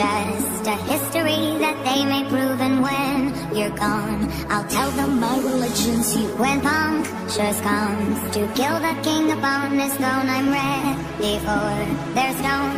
just a history that they may prove. And when you're gone, I'll tell them my religion's you. When punk punctures comes to kill the king upon this throne, I'm ready for their stone.